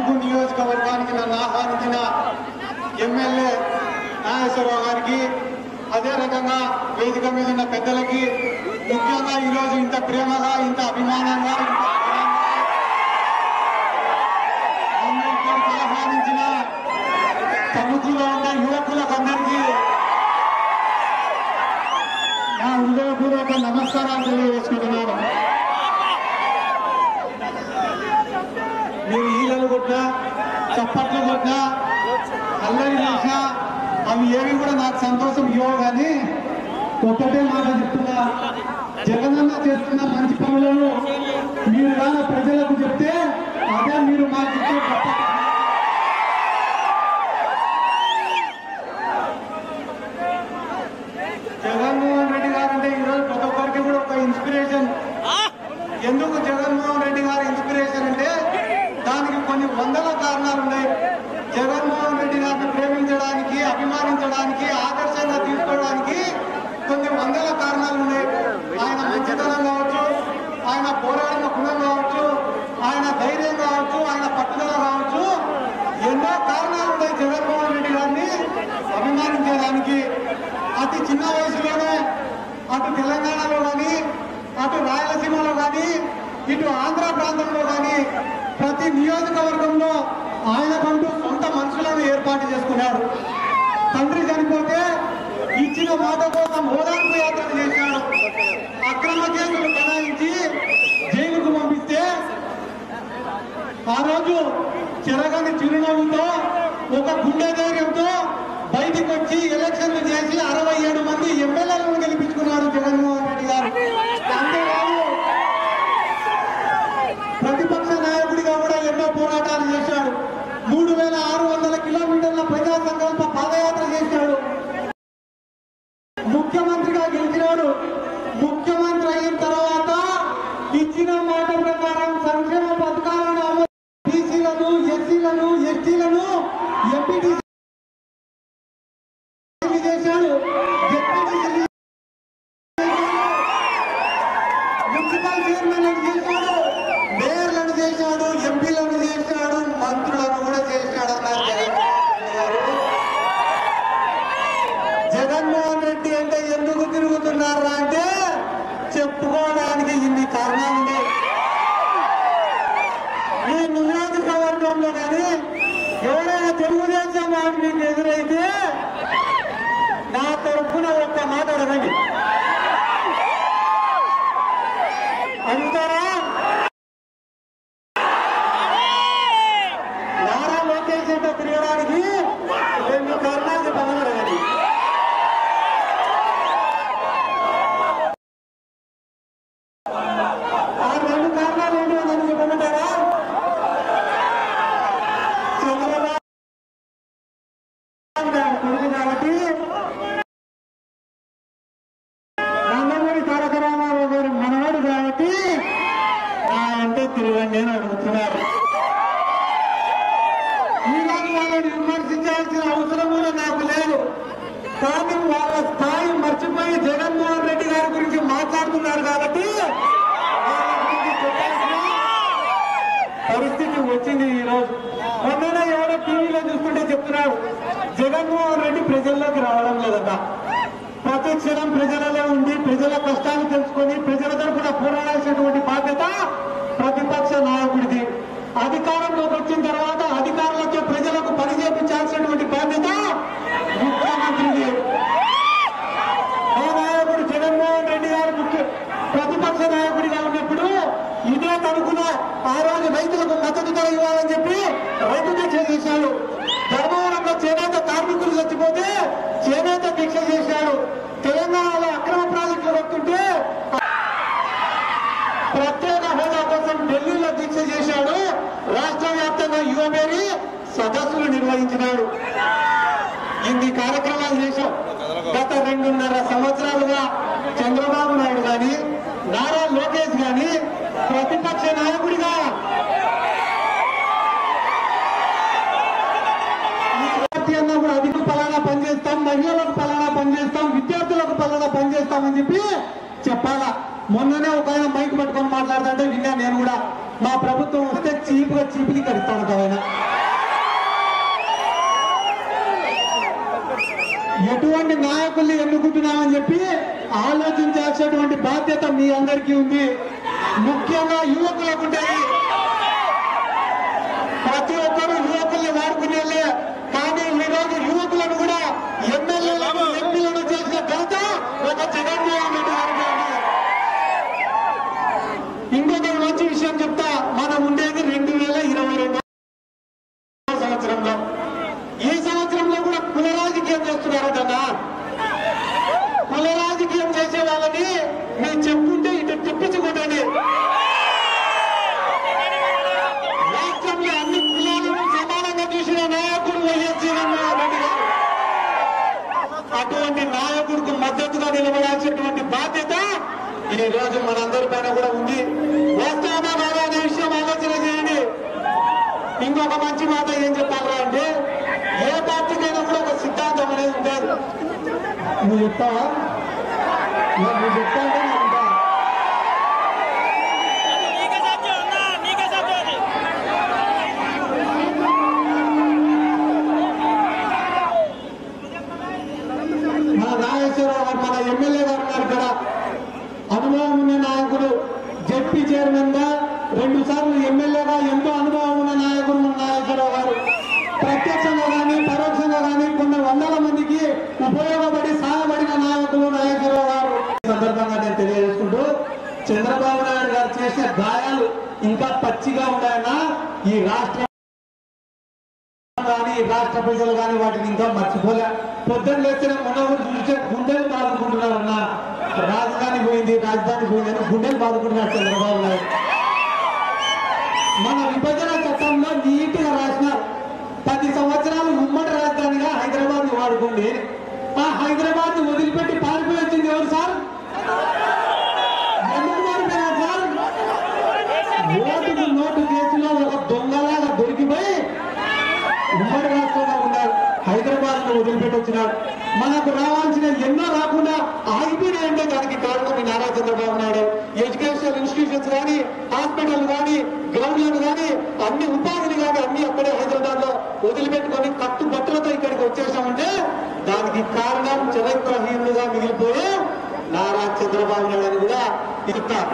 ములుగు నియోజకవర్గానికి నన్ను ఆహ్వానించిన ఎమ్మెల్యే నాగేశ్వరరావు గారికి అదే రకంగా వేదిక మీద ఉన్న పెద్దలకి ముఖ్యంగా ఈరోజు ఇంత ప్రేమగా ఇంత అభిమానంగా ఆహ్వానించిన సముద్రంలో ఉన్న యువకులకు అందరికీ నా హృదయపూర్వక నమస్కారాలు తెలియజేసుకుంటున్నాను. కొట్ట చప్పట్లు కొట్ట అల్లరి చేసా అవి ఏవి కూడా నాకు సంతోషం ఇవ్వవు కానీ కొట్టటే మాట చెప్తున్నా. జగనన్న చేస్తున్న మంచి పనులను మీరు కానీ ప్రజలకు చెప్తే అదే మీరు మాకు ఇచ్చే ఆంధ్ర ప్రాంతంలో కానీ ప్రతి నియోజకవర్గంలో ఆయనకంటూ సొంత మనుషులను ఏర్పాటు చేసుకున్నారు తండ్రి చనిపోతే ఇచ్చిన మాట కోసం హోదాకు యాత్ర చేశారు సంక్షేమ పథకాలు సంక్షేమ పథకాలు విషయంలో కానీ ఎవరైనా తెలుగుదేశం ఆర్మీకి ఎదురైతే నా తరఫున ఒక్క మాట అడగండి మాట్లాడుతున్నారు కాబట్టి పరిస్థితి వచ్చింది ఈ రోజు మొన్న ఎవరో టీవీలో చూస్తుంటే చెప్తున్నారు జగన్మోహన్ రెడ్డి ప్రజల్లోకి రావడం లేదట. ప్రతి క్షణం ప్రజల దీక్ష చేశారు. తెలంగాణలో అక్రమ ప్రాజెక్టులు వస్తుంటే ప్రత్యేక హోదా కోసం ఢిల్లీలో దీక్ష చేశాడు. రాష్ట్ర వ్యాప్తంగా యువమేరి సదస్సులు నిర్వహించినాడు. ఇన్ని కార్యక్రమాలు చేశాం. గత రెండున్నర సంవత్సరాలుగా చంద్రబాబు అంటే విన్నా నేను కూడా మా ప్రభుత్వం వస్తే చీపుగా చీపికి కడుస్తాను ఆయన. ఎటువంటి నాయకుల్ని ఎన్నుకుంటున్నామని చెప్పి ఆలోచించాల్సినటువంటి బాధ్యత మీ అందరికీ ఉంది. ముఖ్యంగా యువకులకు ఉంటుంది. ప్రతి ఒక్కరూ యువకుల్ని వాడుకునేలే కానీ ఈ రోజు యువకులను కూడా ఎమ్మెల్యేలను ఎంపీలను చేసిన ఘనత ఒక జగన్మోహన్ రెడ్డి గారికి ఉంది. ఇంకొక మంచి విషయం చెప్తా మనం ఉండేది రెండు వేల ఇరవై రెండు సంవత్సరంలో ఈ సంవత్సరంలో కూడా కుల రాజకీయం చేస్తున్నారు కదా కుల రాజకీయం చేసే వాళ్ళని మీరు చెప్పుంటే ఇటు తిప్పించుకోండి రాష్ట్రంలో అన్ని కులాలను సమానంగా చూసిన నాయకుడు వైఎస్ జగన్మోహన్ రెడ్డి గారు అటువంటి నాయకుడికి మద్దతుగా నిలబడాల్సినటువంటి బాధ్యత ఈరోజు మనందరి పైన కూడా ఉంది. వాస్తవమా కాదా అనే విషయం ఆలోచన చేయండి. ఇంకొక మంచి మాట ఏం చెప్పాలా అంటే ఏ పార్టీకైనా కూడా ఒక సిద్ధాంతం అనేది ఉంటుంది నువ్వు చెప్తావా? నువ్వు చెప్తా అంటే నేను వింటా. నీకే సాధ్యం అన్నా నీకే సాధ్యం అది మన నాగేశ్వరరావు గారు మన ఎమ్మెల్యే గారు ఉన్నారు ఇక్కడ అనుభవం ఉన్న నాయకుడు జడ్పీ చైర్మన్గా రెండు సార్లు ఎమ్మెల్యేగా ఎంతో అనుభవం ఉన్న నాయకుడు మన నాగేశ్వరరావు గారు ప్రత్యక్షంగా కానీ పరోక్షంగా కానీ కొన్ని వందల మందికి ఉపయోగపడి సహాయపడిన నాయకులు నాయకులు వారు. ఈ సందర్భంగా నేను తెలియజేసుకుంటూ చంద్రబాబు నాయుడు గారు చేసిన గాయాలు ఇంకా పచ్చిగా ఉన్నాయన్నా ఈ రాష్ట్రం కానీ రాష్ట్ర ప్రజలు కానీ వాటిని ఇంకా మర్చిపోలే. పొద్దున్న లేచిన మొన్న చూసే గుండెలు బాదుకుంటున్నారన్న. రాజధాని పోయింది రాజధాని పోయింది గుండెలు బాదుకుంటున్నారు చంద్రబాబు నాయుడు. మన విభజన చట్టంలో నీట్గా రాసిన రాసినారు పది సంవత్సరాలు ఉమ్మడి రాజధానిగా హైదరాబాద్ని వాడుకోండి హైదరాబాద్ వదిలిపెట్టి పారిపోయి వచ్చింది ఎవరు సార్? ఎందుకు పారిపోయారు సార్? ఓటుకు నోటు కేసులో ఒక దొంగలాగా దొరికిపోయి ఉమ్మడి రాష్ట్రంలో ఉన్నారు హైదరాబాద్లో వదిలిపెట్టి వచ్చినారు మనకు రావాలి కారణం చరిత్రహీనుగా మిగిలిపోయి నారా చంద్రబాబు నాయుడు కూడా చెప్తారు.